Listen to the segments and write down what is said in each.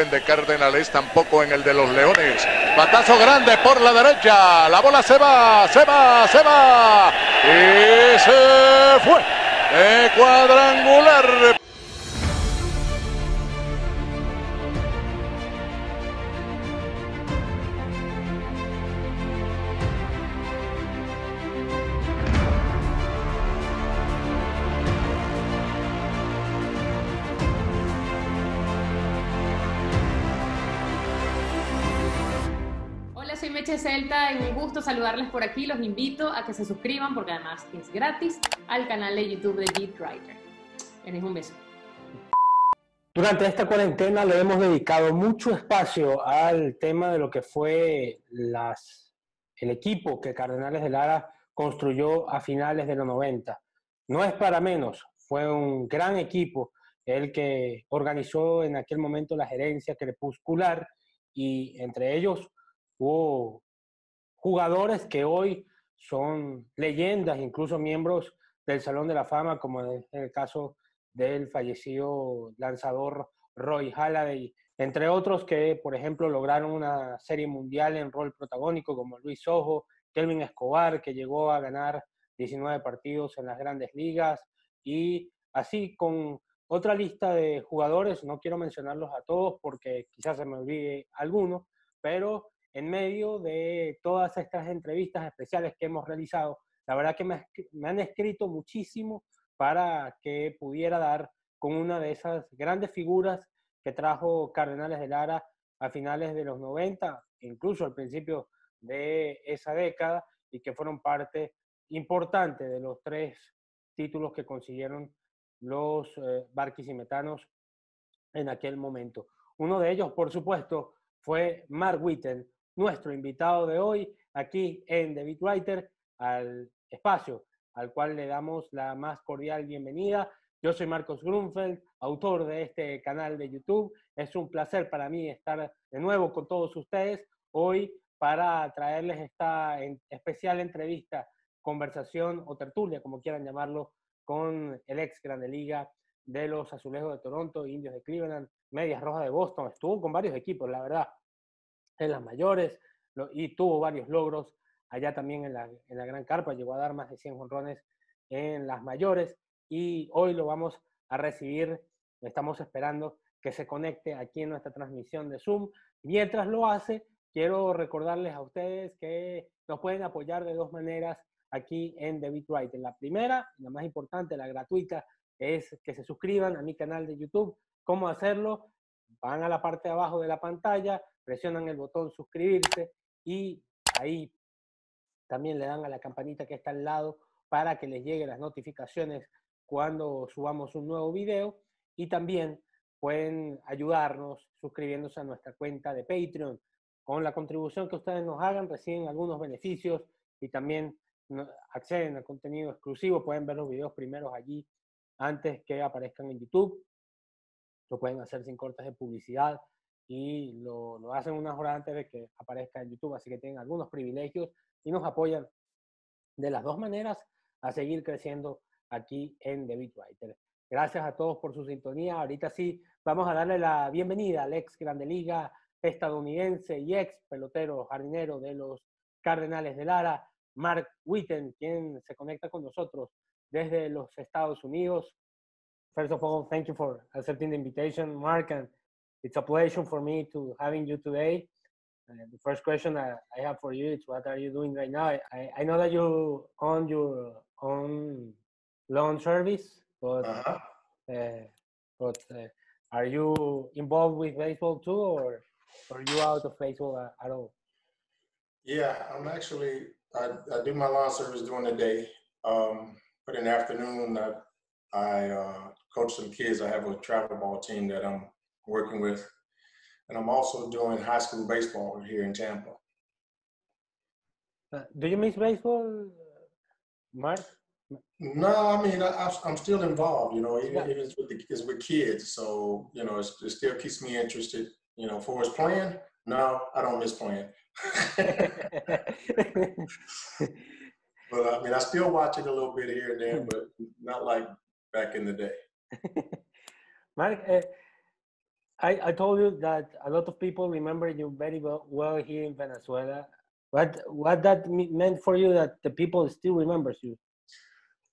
bullpen de Cardenales, tampoco en el de los Leones. Batazo grande por la derecha. La bola se va, se va, se va. Y se fue. De cuadrangular. Un gusto saludarles por aquí. Los invito a que se suscriban porque además es gratis al canal de YouTube de Beat Writer. Les un beso. Durante esta cuarentena le hemos dedicado mucho espacio al tema de lo que fue las, el equipo que Cardenales de Lara construyó a finales de los 90. No es para menos, fue un gran equipo el que organizó en aquel momento la gerencia crepuscular y entre ellos hubo jugadores que hoy son leyendas, incluso miembros del Salón de la Fama, como en el caso del fallecido lanzador Roy Halladay, entre otros que, por ejemplo, lograron una serie mundial en rol protagónico, como Luis Ojo, Kelvin Escobar, que llegó a ganar 19 partidos en las grandes ligas, y así con otra lista de jugadores, no quiero mencionarlos a todos porque quizás se me olvide alguno, pero en medio de todas estas entrevistas especiales que hemos realizado. La verdad que me, han escrito muchísimo para que pudiera dar con una de esas grandes figuras que trajo Cardenales de Lara a finales de los 90, incluso al principio de esa década, y que fueron parte importante de los tres títulos que consiguieron los eh, barquisimetános en aquel momento. Uno de ellos, por supuesto, fue Mark Witten, nuestro invitado de hoy aquí en The Beat Writer al espacio al cual le damos la más cordial bienvenida. Yo soy Marcos Grunfeld, autor de este canal de YouTube. Es un placer para mí estar de nuevo con todos ustedes hoy para traerles esta especial entrevista, conversación o tertulia, como quieran llamarlo, con el ex Grande Liga de los Azulejos de Toronto, Indios de Cleveland, Medias Rojas de Boston. Estuvo con varios equipos, la verdad en las mayores y tuvo varios logros allá también en la, en la Gran Carpa, llegó a dar más de 100 jonrones en las mayores y hoy lo vamos a recibir, estamos esperando que se conecte aquí en nuestra transmisión de Zoom. Mientras lo hace, quiero recordarles a ustedes que nos pueden apoyar de dos maneras aquí en The Beat La primera, la más importante, la gratuita, es que se suscriban a mi canal de YouTube. ¿Cómo hacerlo? Van a la parte de abajo de la pantalla, presionan el botón suscribirse y ahí también le dan a la campanita que está al lado para que les lleguen las notificaciones cuando subamos un nuevo video y también pueden ayudarnos suscribiéndose a nuestra cuenta de Patreon. Con la contribución que ustedes nos hagan reciben algunos beneficios y también acceden al contenido exclusivo, pueden ver los videos primeros allí antes que aparezcan en YouTube. Lo pueden hacer sin cortes de publicidad y lo, lo, hacen unas horas antes de que aparezca en YouTube, así que tienen algunos privilegios y nos apoyan de las dos maneras a seguir creciendo aquí en The Beat Writer. Gracias a todos por su sintonía. Ahorita sí, vamos a darle la bienvenida al ex Grande Liga estadounidense y ex pelotero jardinero de los Cardenales de Lara, Mark Witten, quien se conecta con nosotros desde los Estados Unidos. First of all, thank you for accepting the invitation, Mark, and it's a pleasure for me to having you today. Uh, the first question I, I, have for you is what are you doing right now? I, I know that you own your own lawn service, but uh-huh. uh, but uh, are you involved with baseball too, or, or are you out of baseball at, all? Yeah, I'm actually I, I do my lawn service during the day, um, but in the afternoon I, I uh, coach some kids. I have a travel ball team that I'm working with. And I'm also doing high school baseball here in Tampa. Uh, do you miss baseball, Mark? No, I mean I, am still involved. You know, even, yeah. even with the, it's with kids, so you know it still keeps me interested. You know, for us playing, no, I don't miss playing. but I mean, I still watch it a little bit here and there, but not like back in the day. Mark, uh, I, I told you that a lot of people remember you very well, well here in Venezuela. What what that meant for you that the people still remembers you?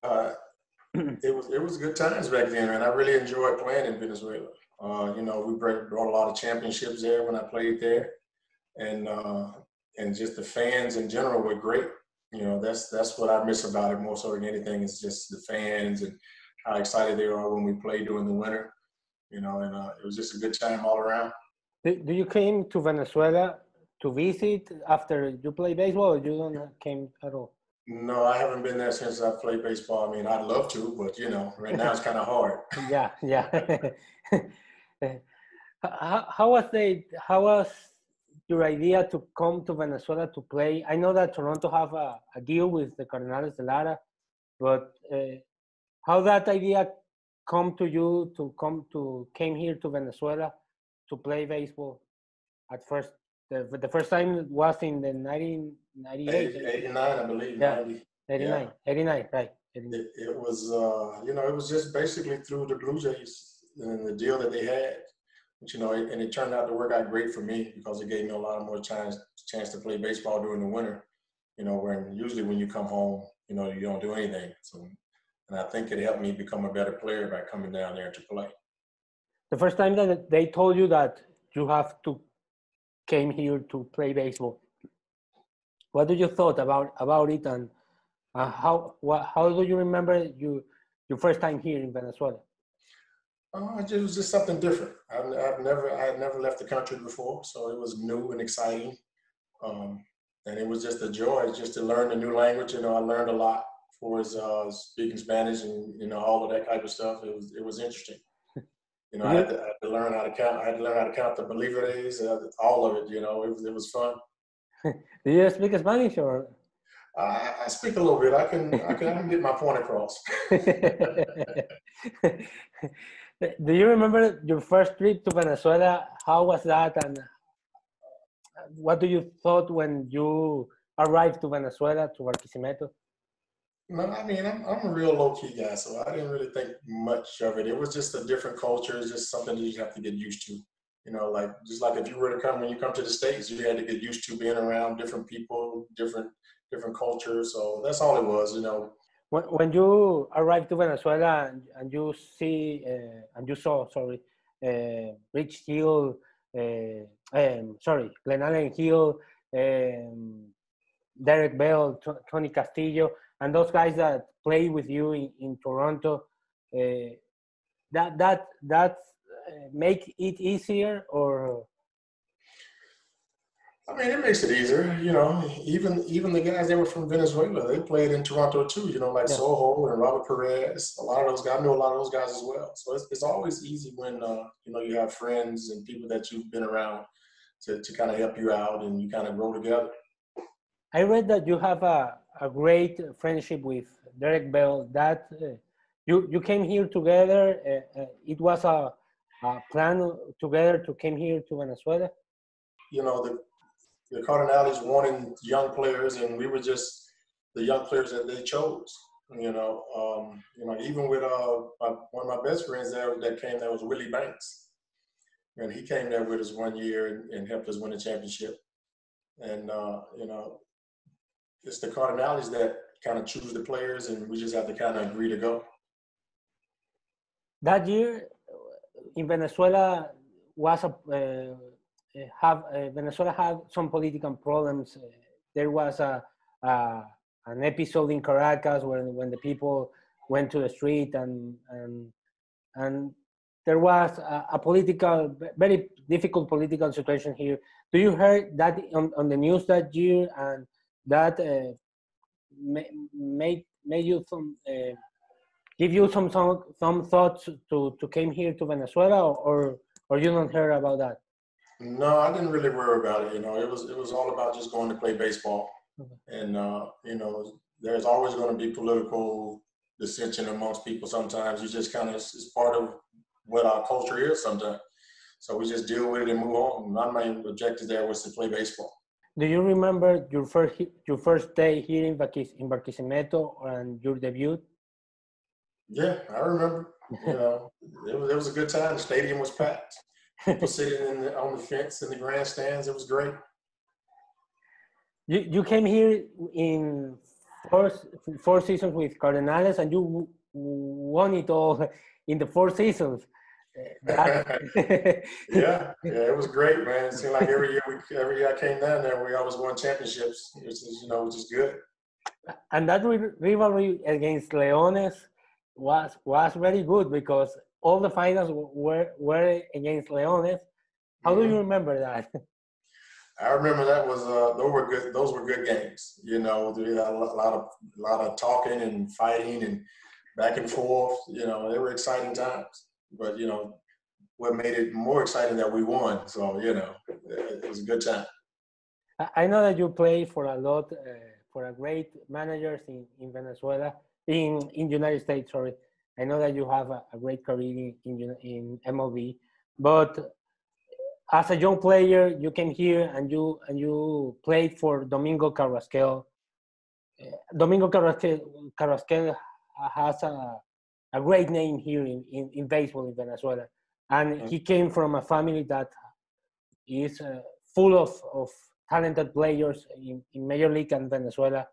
Uh, it was it was good times back then, and I really enjoyed playing in Venezuela. Uh, you know, we brought a lot of championships there when I played there, and uh, and just the fans in general were great. You know, that's that's what I miss about it more so than anything is just the fans and how excited they are when we play during the winter. You know, and uh, it was just a good time all around. Do you came to Venezuela to visit after you play baseball, or you don't came at all? No, I haven't been there since I played baseball. I mean, I'd love to, but you know, right now it's kind of hard. yeah, yeah. how, how was the how was your idea to come to Venezuela to play? I know that Toronto have a, a deal with the Cardenales de Lara, but uh, how that idea come to you to come to came here to Venezuela to play baseball at first? The, the first time was in the 1998. 89, I believe. Yeah, 90. 89, yeah. 89, right. 89. It, it was, uh, you know, it was just basically through the Blue Jays and the deal that they had. But, you know, and it turned out to work out great for me because it gave me a lot more chance chance to play baseball during the winter. You know, when usually when you come home, you know, you don't do anything. So, and I think it helped me become a better player by coming down there to play. The first time that they told you that you have to came here to play baseball, what do you thought about about it, and uh, how what, how do you remember you your first time here in Venezuela? Uh, it was just something different. I've, I've, never, I had never left the country before, so it was new and exciting. Um, and it was just a joy just to learn a new language. You know, I learned a lot for his uh, speaking Spanish and you know all of that type of stuff. It was it was interesting. You know, I had, to, I had, to, learn how to count. I had to learn how to count the bolivares, uh, all of it. You know, it was it was fun. Do you speak Spanish or? I, I speak a little bit. I can I can, I can get my point across. Do you remember your first trip to Venezuela? How was that, and what do you thought when you arrived to Venezuela to Barquisimeto? No, I mean I'm I'm a real low key guy, so I didn't really think much of it. It was just a different culture. It's just something that you have to get used to. You know, like just like if you were to come when you come to the states, you had to get used to being around different people, different different cultures. So that's all it was. You know, when, when you arrived to Venezuela and, and you see uh, and you saw sorry uh, Rich Hill, uh, um, sorry Glenallen Hill, um, Derek Bell, Tony Castillo, and those guys that play with you in, in Toronto, uh, that that that uh, make it easier or I mean, it makes it easier. You know, even even the guys that were from Venezuela, they played in Toronto too. You know, like yeah. Sojo and Robert Perez. A lot of those guys, I know a lot of those guys as well. So it's, it's always easy when uh, you know you have friends and people that you've been around to to kind of help you out and you kind of grow together. I read that you have a, a great friendship with Derek Bell. That uh, you you came here together. Uh, uh it was a, a plan together to came here to Venezuela. You know the the Cardenales wanting young players, and we were just the young players that they chose. You know, um, you know, even with uh, my, one of my best friends there that came there was Willie Banks, and he came there with us one year and, and helped us win a championship. And uh, you know, it's the Cardenales that kind of choose the players, and we just have to kind of agree to go. That year in Venezuela was a. Uh uh, have uh, Venezuela had some political problems. Uh, there was a, a, an episode in Caracas when when the people went to the street and and and there was a, a political very difficult political situation here. Do you heard that on, on the news that year and that uh, made made you some uh, give you some some some thoughts to to came here to Venezuela or or you don't hear about that? No, I didn't really worry about it. You know, it was it was all about just going to play baseball, and uh, you know, there's always going to be political dissension amongst people. Sometimes you just kind of it's part of what our culture is. Sometimes, so we just deal with it and move on. My main objective there was to play baseball. Do you remember your first your first day here in in Barquisimeto and your debut? Yeah, I remember. You know, it was it was a good time. The stadium was packed People sitting in the, on the fence in the grandstands. It was great. You you came here in four four seasons with Cardenales, and you won it all in the four seasons. Yeah, yeah, it was great, man. It seemed like every year, we, every year I came down there, we always won championships, which is, you know, which is good. And that rivalry against Leones was was very good because all the finals were were against Leones. How mm-hmm. do you remember that? I remember that was uh, those were good. Those were good games. You know, there a lot of a lot of talking and fighting and back and forth. You know, they were exciting times. But you know, what made it more exciting that we won. So you know, it, was a good time. I know that you play for a lot uh, for a great managers in, in Venezuela, in in United States. Sorry, I know that you have a, a great career in, in MLB, but as a young player, you came here and you and you played for Domingo Carrasquel. Uh, Domingo Carrasquel, Carrasquel has a, a great name here in, in, in baseball in Venezuela. And mm-hmm. he came from a family that is uh, full of, of talented players in, in Major League and Venezuela.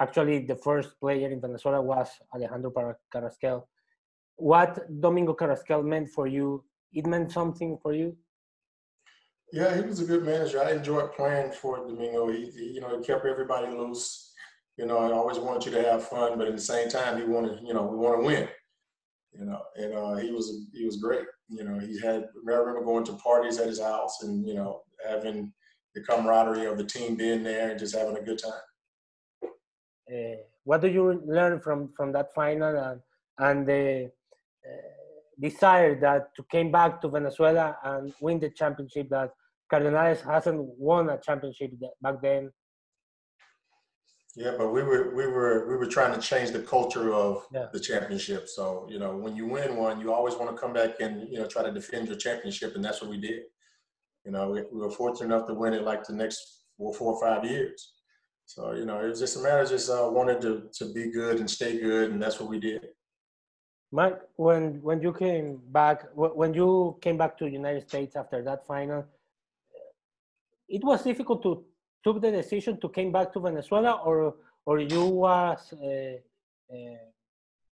Actually, the first player in Venezuela was Alejandro Carrasquel. What Domingo Carrasquel meant for you, it meant something for you? Yeah, he was a good manager. I enjoyed playing for Domingo. He, he you know, he kept everybody loose you know, I always wanted you to have fun, but at the same time, he wanted, you know, we want to win. You know, and uh, he was he was great. You know, he had. I remember going to parties at his house, and you know, having the camaraderie of the team being there and just having a good time. Uh, what do you learn from from that final and and the uh, desire that to came back to Venezuela and win the championship that Cardenales hasn't won a championship back then yeah, but we were we were we were trying to change the culture of yeah. the championship. So you know, when you win one, you always want to come back and you know try to defend your championship, and that's what we did. You know, we, we were fortunate enough to win it like the next four, four or five years. So you know, it was just a matter of just uh, wanted to to be good and stay good, and that's what we did. Mike, when when you came back, when you came back to the United States after that final, it was difficult to took the decision to came back to Venezuela, or or you was uh, uh,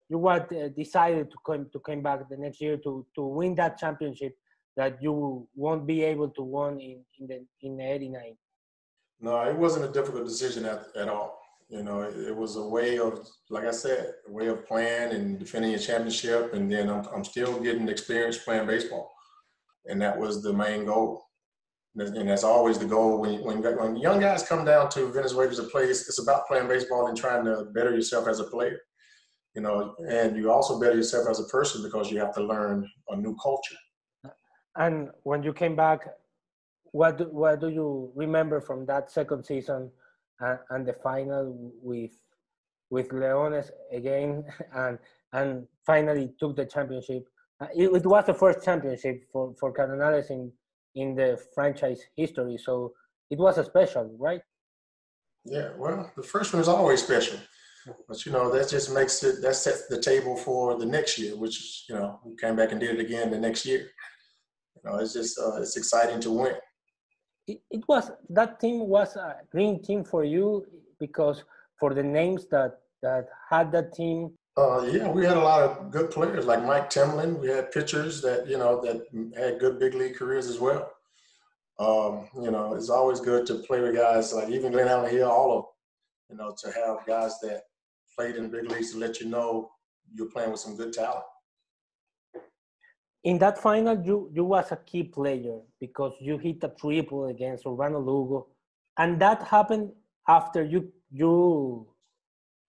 you was uh, decided to come to come back the next year to to win that championship that you won't be able to win in in the in 89 no it wasn't a difficult decision at, at all. You know it, it was a way of like i said a way of playing and defending a championship and then i'm, I'm still getting experience playing baseball. And that was the main goal and that's always the goal when, when, when young guys come down to Venezuela to play, it's, it's about playing baseball and trying to better yourself as a player, you know, and you also better yourself as a person because you have to learn a new culture. And when you came back, what do, what do you remember from that second season and, and the final with with Leones again and and finally took the championship? Uh, it, it was the first championship for for Cardenales in in the franchise history. So it was a special, right? Yeah, well, the first one is always special. But you know, that just makes it that sets the table for the next year, which you know, we came back and did it again the next year. You know, it's just uh, it's exciting to win. It, it was that team was a green team for you because for the names that that had that team uh, yeah, we had a lot of good players like Mike Timlin. We had pitchers that you know that had good big league careers as well. Um, you know, it's always good to play with guys like even Glenallen Hill, all of them, you know, to have guys that played in the big leagues to let you know you're playing with some good talent. In that final, you you was a key player because you hit a triple against Urbano Lugo, and that happened after you you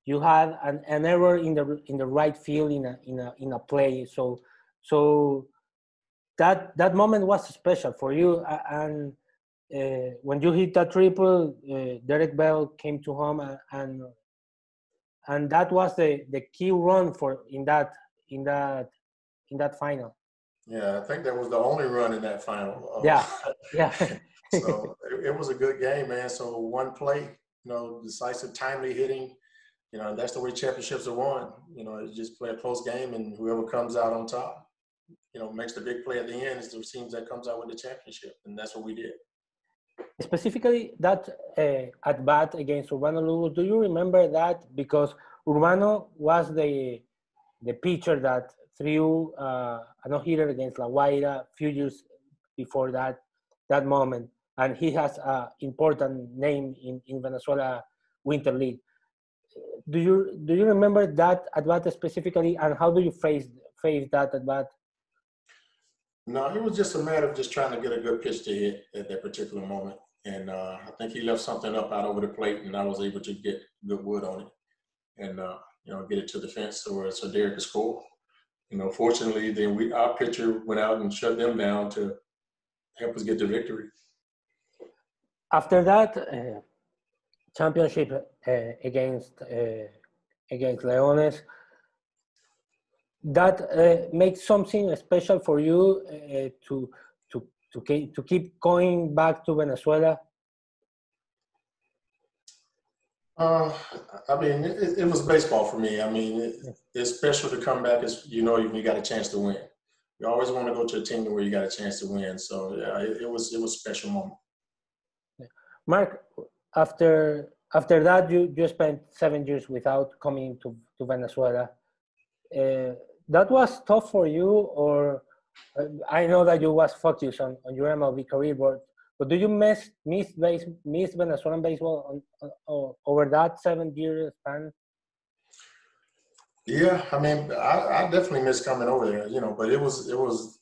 you had an, an error in the in the right field in a in a in a play. So so that that moment was special for you. And uh, when you hit that triple uh, derek bell came to home and, and and that was the the key run for in that in that in that final. Yeah i think that was the only run in that final. Uh, yeah yeah. So it, it was a good game man. So one play you know decisive timely hitting you know, that's the way championships are won. You know, just play a close game and whoever comes out on top, you know makes the big play at the end is the teams that comes out with the championship, and that's what we did. Specifically, that uh, at bat against Urbano Lugo, do you remember that? Because Urbano was the the pitcher that threw uh, a no hitter against La Guaira a few years before that that moment, and he has an important name in, in Venezuela Winter League. Do you do you remember that at bat specifically, and how do you face face that at bat? No, it was just a matter of just trying to get a good pitch to hit at that particular moment. And uh, I think he left something up out over the plate, and I was able to get good wood on it, and uh, you know get it to the fence so so Derek could score. You know, fortunately, then we our pitcher went out and shut them down to help us get the victory. After that uh, championship uh, against uh, against Leones, that uh, makes something special for you uh, to to to keep, to keep going back to Venezuela? Uh, I mean, it, it, was baseball for me. I mean, it, it's special to come back as you know you got a chance to win. You always want to go to a team where you got a chance to win. So yeah, it, it was it was a special moment. Mark, after after that, you you spent seven years without coming to to Venezuela. Uh, that was tough for you, or uh, I know that you was focused on, on your MLB career, but but do you miss miss base, miss Venezuelan baseball on, on, over that seven year span? Yeah, I mean, I, I definitely miss coming over there, you know. But it was it was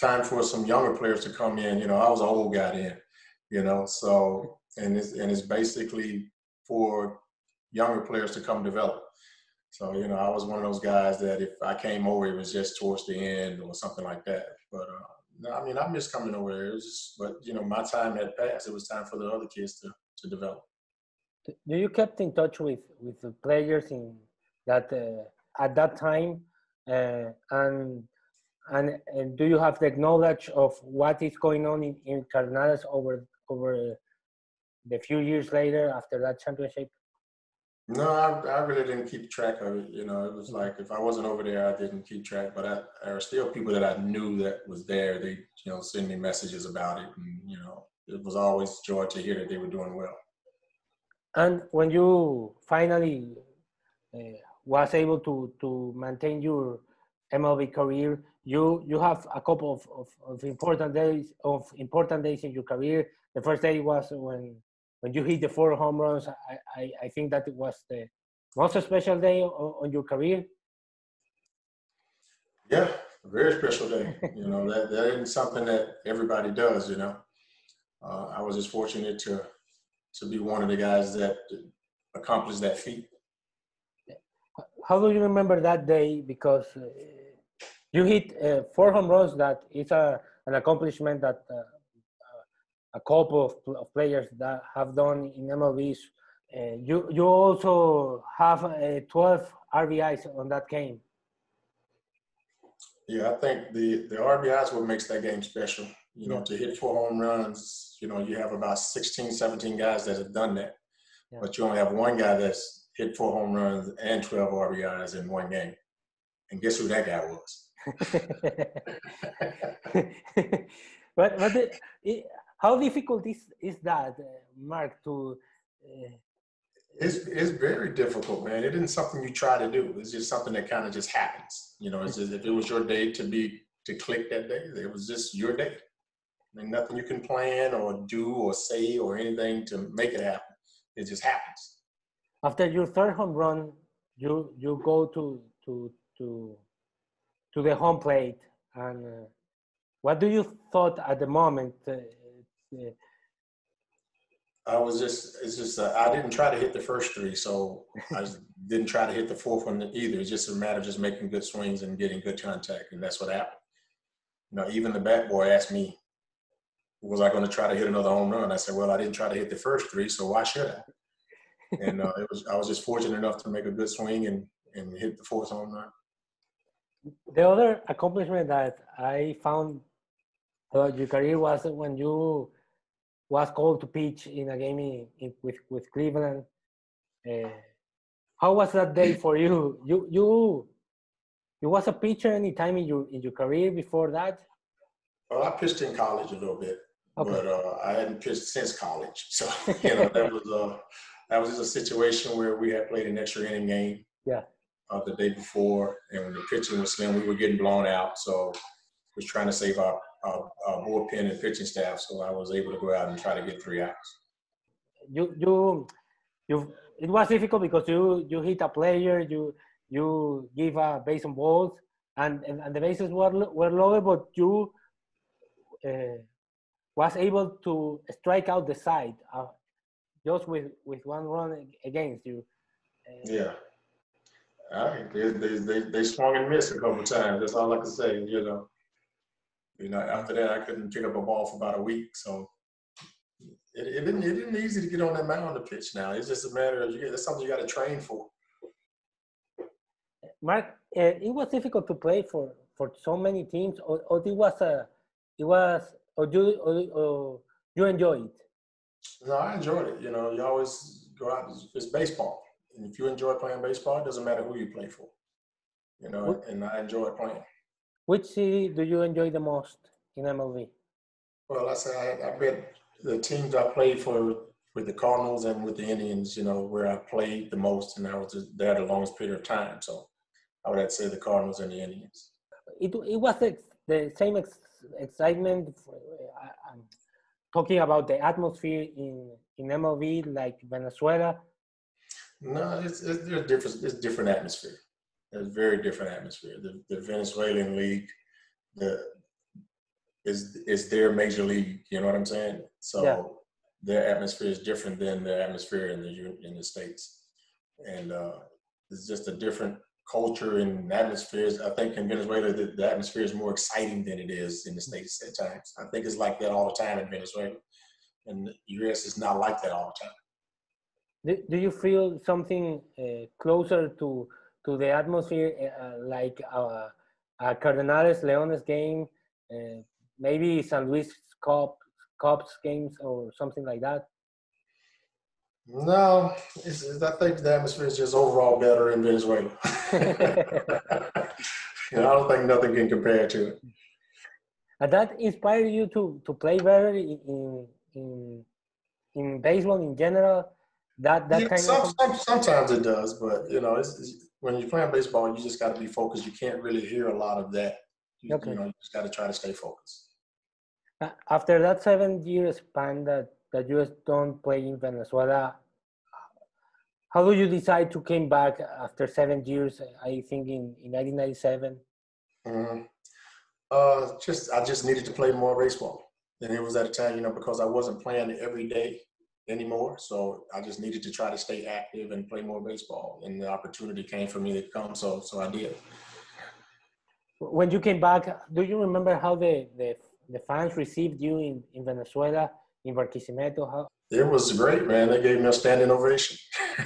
time for some younger players to come in. You know, I was an old guy then, you know. So and it's and it's basically for younger players to come develop. So, you know, I was one of those guys that if I came over, it was just towards the end or something like that. But, uh, I mean, I miss coming over was just, but, you know, my time had passed. It was time for the other kids to, to develop. Do you kept in touch with, with the players in that uh, at that time? Uh, and, and and do you have the knowledge of what is going on in, in Cardenales over over the few years later after that championship? No, I, I really didn't keep track of it. You know, it was like if I wasn't over there, I didn't keep track. But I, there are still people that I knew that was there. They, you know, send me messages about it, and you know, it was always joy to hear that they were doing well. And when you finally uh, was able to to maintain your MLB career, you you have a couple of, of, of important days of important days in your career. The first day was when when you hit the four home runs, I, I, I think that it was the most special day on, on your career. Yeah, a very special day. you know, that, that isn't something that everybody does, you know. Uh, I was just fortunate to to be one of the guys that accomplished that feat. How do you remember that day? Because uh, you hit uh, four home runs. That is a, an accomplishment that uh, a couple of, of players that have done in MLBs. Uh, you you also have uh, 12 RBIs on that game. Yeah, I think the the RBIs what makes that game special. You know, yeah. to hit four home runs, you know, you have about 16, 17 guys that have done that. Yeah. But you only have one guy that's hit four home runs and 12 RBIs in one game. And guess who that guy was? but but the, it, how difficult is is that, uh, Mark? To uh, it's it's very difficult, man. It isn't something you try to do. It's just something that kind of just happens. You know, it's just, if it was your day to be to click that day, it was just your day. I mean, nothing you can plan or do or say or anything to make it happen. It just happens. After your third home run, you you go to to to to the home plate, and uh, what do you thought at the moment? Uh, yeah. I was just, it's just, uh, I didn't try to hit the first three, so I didn't try to hit the fourth one either. It's just a matter of just making good swings and getting good contact, and that's what happened. You know, even the bat boy asked me, was I going to try to hit another home run? I said, well, I didn't try to hit the first three, so why should I? and uh, it was, I was just fortunate enough to make a good swing and, and hit the fourth home run. The other accomplishment that I found about your career was when you was called to pitch in a game in, in, with with Cleveland. Uh, how was that day for you? You you you was a pitcher any time in your in your career before that? Well, I pitched in college a little bit, Okay. but uh, I hadn't pitched since college. So you know that was uh, that was just a situation where we had played an extra inning game. Yeah. Uh, the day before, and when the pitching was slim, we were getting blown out. So was trying to save our, our, our bullpen and pitching staff. So I was able to go out and try to get three outs. You you you. It was difficult because you you hit a player, you you give a base on balls, and and, and the bases were were lower, but you uh, was able to strike out the side uh, just with with one run against you. Uh, Yeah. All right. They, they, they, they swung and missed a couple times. That's all I can say. You know. You know. After that, I couldn't pick up a ball for about a week. So it, it didn't it isn't easy to get on that mound to pitch now. It's just a matter of you. It's something you got to train for. Mark, uh, it was difficult to play for for so many teams, or, or it was a it was or you or, or you enjoy it. No, I enjoyed it. You know, you always go out. It's, it's baseball, and if you enjoy playing baseball, it doesn't matter who you play for. You know, and I enjoy playing. Which city do you enjoy the most in MLB? Well, I say I, I bet the teams I played for with the Cardinals and with the Indians, you know, where I played the most, and I was there the longest period of time. So I would have to say the Cardinals and the Indians. It it was the, the same ex, excitement. For, I, I'm talking about the atmosphere in in MLB, like Venezuela. No, it's it's there's different. It's different atmosphere. It's very different atmosphere. The the Venezuelan league, the is is their major league. You know what I'm saying? So Yeah. their atmosphere is different than the atmosphere in the in the states, and uh, it's just a different culture and atmospheres. I think in Venezuela the, the atmosphere is more exciting than it is in the states at times. I think it's like that all the time in Venezuela, and the U.S. is not like that all the time. Do, do you feel something uh, closer to to the atmosphere, uh, like uh, a Cardenales Leones game, uh, maybe San Luis Cop Cops games or something like that? No, it's, it's, I think the atmosphere is just overall better in Venezuela. you know, I don't think nothing can compare to it. And that inspired you to to play better in in in, in baseball in general. That that Yeah, kind some, of some, sometimes it does, but you know, it's, it's, when you're playing baseball, you just got to be focused. You can't really hear a lot of that. You, Okay. you know, you just got to try to stay focused. Uh, after that seven year span that that you don't play in Venezuela. How do you decide to came back after seven years? I think in, in 1997. hmm Uh, just I just needed to play more baseball, and it was at a time, you know, because I wasn't playing every day anymore. So I just needed to try to stay active and play more baseball, and the opportunity came for me to come. So so I did. When you came back, do you remember how the, the, the fans received you in, in Venezuela, in Barquisimeto? How, It was great, man. They gave me a standing ovation.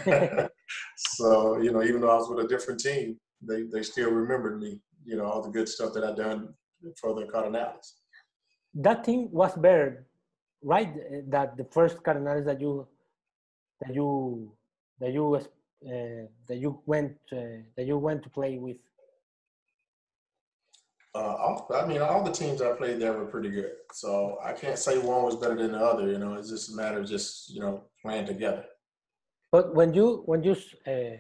so you know, even though I was with a different team, they they still remembered me. You know, all the good stuff that I done for the Cardinals. that team was better, right? That the first Cardinals that you that you that you uh, that you went uh, that you went to play with. Uh, I mean, all the teams I played there were pretty good. So I can't say one was better than the other. You know, it's just a matter of just you know playing together. But when you when you uh,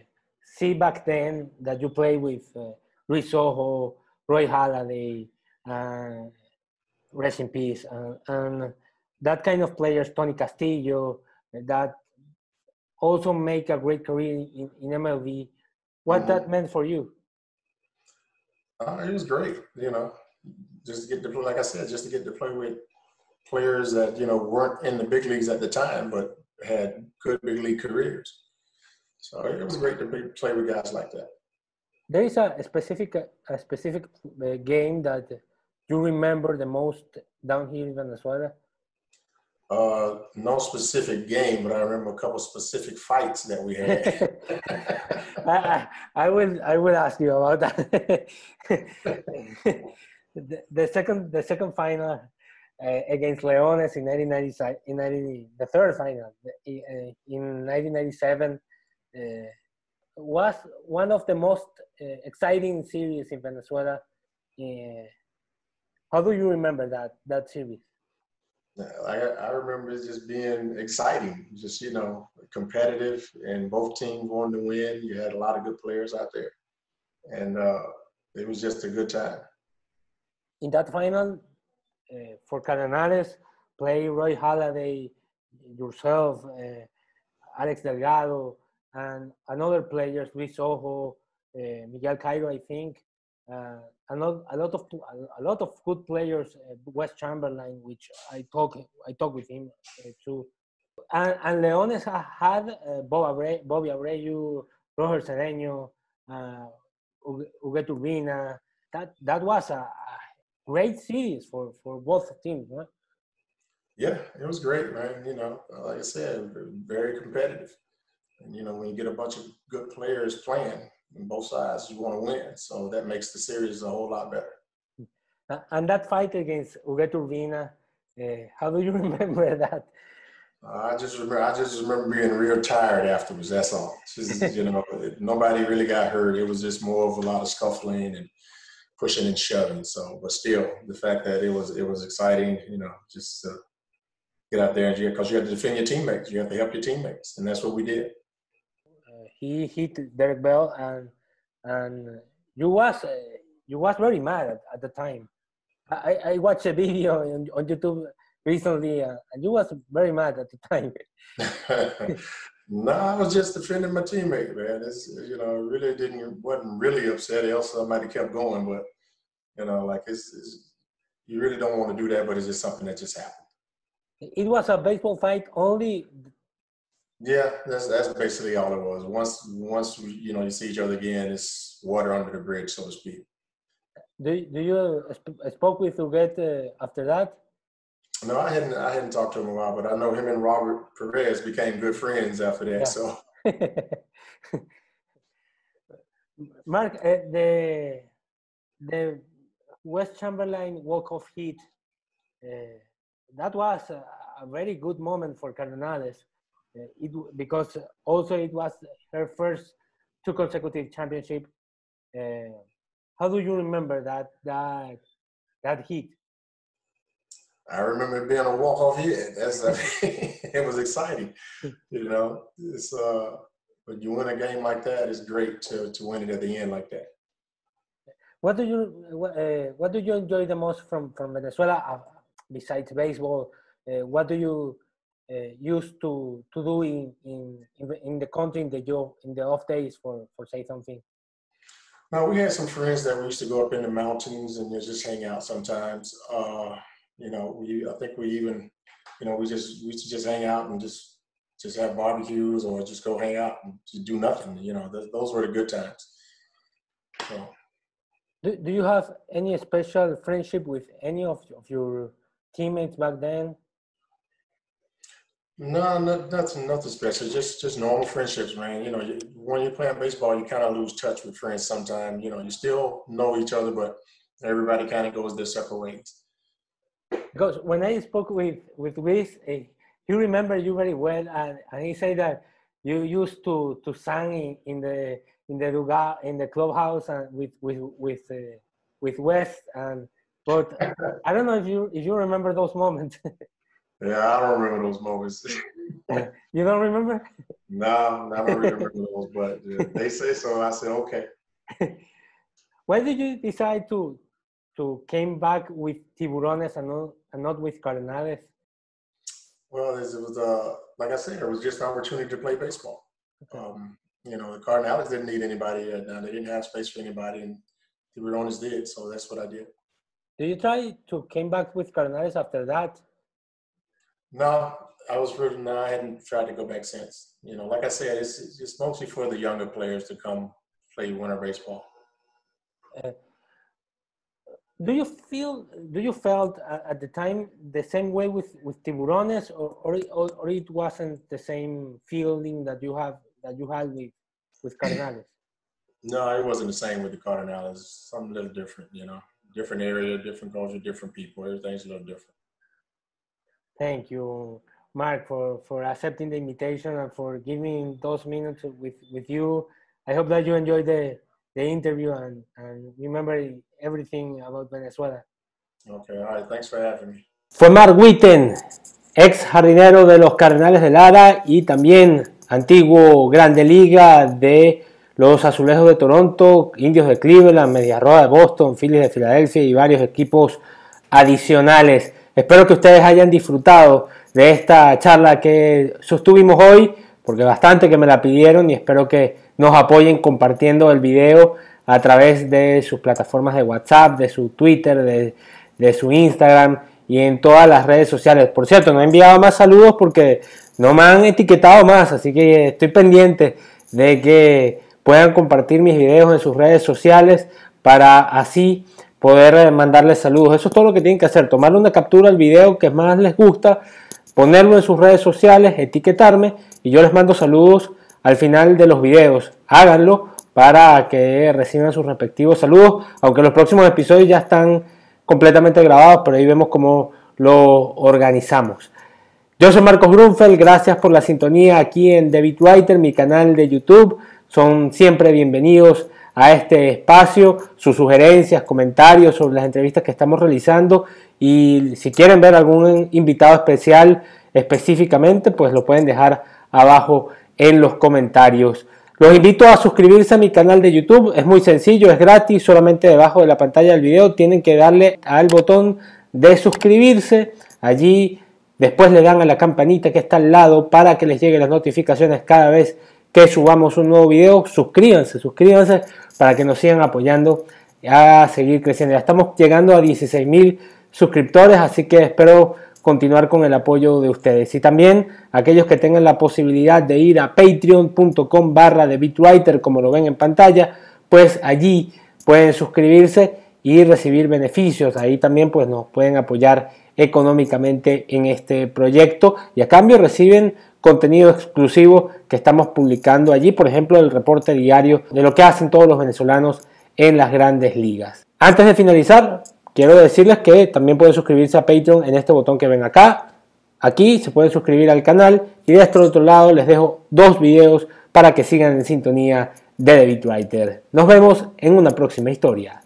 see back then that you play with uh, Luis Sojo, Roy Halladay, uh, rest in peace, and that kind of players, Tony Castillo, that also make a great career in, in MLB. What Mhm. that meant for you? Uh, it was great. You know, just to get to play, like I said, just to get to play with players that you know weren't in the big leagues at the time, but had good big league careers. So it was great to be, play with guys like that. There is a specific a specific uh, game that you remember the most down here in Venezuela. Uh, no specific game, but I remember a couple specific fights that we had. I, I, I will I will ask you about that. the, the second the second final uh, against Leones in 1997 in 90, the third final uh, in 1997 uh, was one of the most uh, exciting series in Venezuela. Uh, how do you remember that that series? I, I remember it just being exciting, just you know, competitive, and both teams wanted to win. You had a lot of good players out there, and uh, it was just a good time. In that final, uh, for Cardenales, play Roy Halladay, yourself, uh, Alex Delgado, and another players, Luis Sojo, uh, Miguel Cairo, I think, uh, a lot, a lot of a lot of good players. Uh, Wes Chamberlain, which I talk I talk with him uh, too, and, and Leones had uh, Bob Abreu, Bobby Abreu, Roger Cedeño, uh. That that was a, great series for for both teams. Right? Yeah, it was great, man. You know, like I said, very competitive. And you know, when you get a bunch of good players playing, on both sides, you want to win. So that makes the series a whole lot better. And that fight against Ugueth Urbina, uh, how do you remember that? Uh, I just remember. I just remember being real tired afterwards. That's all. Just, you know, nobody really got hurt. It was just more of a lot of scuffling and pushing and shoving. So, but still, the fact that it was it was exciting. You know, just to get out there and because you have to defend your teammates. You have to help your teammates, and that's what we did he hit Derek Bell, and and you was uh, you was very mad at, at the time. I, I watched a video on, on YouTube recently, uh, and you was very mad at the time. no, I was just defending my teammate, man. It's you know really didn't wasn't really upset. Else I might have kept going, but you know like it's, it's you really don't want to do that, but it's just something that just happened. It was a baseball fight only yeah, that's that's basically all it was. Once once you know you see each other again, it's water under the bridge, so to speak. Do do you uh, spoke with Ugueth uh, after that? No, I hadn't. I hadn't talked to him a while, but I know him and Robert Perez became good friends after that. Yeah. So, Mark, uh, the the Wes Chamberlain walk off hit, uh, that was a, a very good moment for Cardenales uh, it because also it was her first two consecutive championship. Uh, how do you remember that that that hit? I remember being a walk off hit. That's uh, it was exciting. You know, it's uh, when you win a game like that, it's great to to win it at the end like that. What do you uh, what do you enjoy the most from from Venezuela uh, besides baseball? Uh, what do you uh, used to to do in, in in the country in the job in the off days for for say something? No, we had some friends that we used to go up in the mountains and just hang out sometimes. Uh, you know, we I think we even, you know, we just we used to just hang out and just just have barbecues or just go hang out and just do nothing. You know, th- those were the good times. So. Do, do you have any special friendship with any of, of your teammates back then? No, not, nothing, nothing special. Just, just normal friendships, man. You know, you, when you're playing baseball, you kind of lose touch with friends sometimes. You know, you still know each other, but everybody kind of goes their separate ways. Because when I spoke with with Luis, he remembered you very well, and, and he said that you used to to sing in, in the in the dugout in the clubhouse and with with with uh, with Wes and but I don't know if you if you remember those moments. Yeah, I don't remember those moments. you don't remember? No, I don't remember those, but yeah, they say so. I said okay. Why did you decide to to came back with Tiburones and not, and not with Cardenales? Well, it was uh, like I said, it was just an opportunity to play baseball. Okay. Um, you know, the Cardenales didn't need anybody right now. They didn't have space for anybody, and Tiburones did. So that's what I did. Did you try to came back with Cardenales after that? No, I was rooting. no. I hadn't tried to go back since. You know, like I said, it's it's mostly for the younger players to come play winter baseball. Uh, do you feel? Do you felt at the time the same way with with Tiburones, or or, or it wasn't the same feeling that you have that you had with with Cardenales? No, it wasn't the same with the Cardenales. Something a little different, you know. Different area, different culture, different people. Everything's a little different. Thank you, Mark, for, for accepting the invitation and for giving those minutes with, with you I hope that you enjoyed the, the interview and, and remember everything about Venezuela. Okay, all right. Thanks for having me. Fue Mark Witten, ex jardinero de los Cardenales de Lara y también antiguo Grande Liga de los Azulejos de Toronto, Indios de Cleveland, Media Roja de Boston, Phillies de Filadelfia y varios equipos adicionales. Espero que ustedes hayan disfrutado de esta charla que sostuvimos hoy, porque bastante que me la pidieron y espero que nos apoyen compartiendo el video a través de sus plataformas de WhatsApp, de su Twitter, de, de su Instagram y en todas las redes sociales. Por cierto, no he enviado más saludos porque no me han etiquetado más, así que estoy pendiente de que puedan compartir mis videos en sus redes sociales para así poder mandarles saludos. Eso es todo lo que tienen que hacer, tomarle una captura al video que más les gusta, ponerlo en sus redes sociales, etiquetarme y yo les mando saludos al final de los videos. Háganlo para que reciban sus respectivos saludos, aunque los próximos episodios ya están completamente grabados, pero ahí vemos cómo lo organizamos. Yo soy Marcos Grunfeld, gracias por la sintonía aquí en David Writer, mi canal de YouTube. Son siempre bienvenidos a este espacio, sus sugerencias, comentarios sobre las entrevistas que estamos realizando. Y si quieren ver algún invitado especial específicamente, pues lo pueden dejar abajo en los comentarios. Los invito a suscribirse a mi canal de YouTube, es muy sencillo, es gratis, solamente debajo de la pantalla del video tienen que darle al botón de suscribirse, allí después le dan a la campanita que está al lado para que les lleguen las notificaciones cada vez que subamos un nuevo video, suscríbanse, suscríbanse para que nos sigan apoyando a seguir creciendo. Ya estamos llegando a 16 mil suscriptores, así que espero continuar con el apoyo de ustedes. Y también aquellos que tengan la posibilidad de ir a patreon.com barra de bitwriter, como lo ven en pantalla, pues allí pueden suscribirse y recibir beneficios. Ahí también pues nos pueden apoyar económicamente en este proyecto y a cambio reciben contenido exclusivo que estamos publicando allí, por ejemplo, el reporte diario de lo que hacen todos los venezolanos en las grandes ligas. Antes de finalizar, quiero decirles que también pueden suscribirse a Patreon en este botón que ven acá. Aquí se pueden suscribir al canal y de este otro lado les dejo dos videos para que sigan en sintonía de The Writer. Nos vemos en una próxima historia.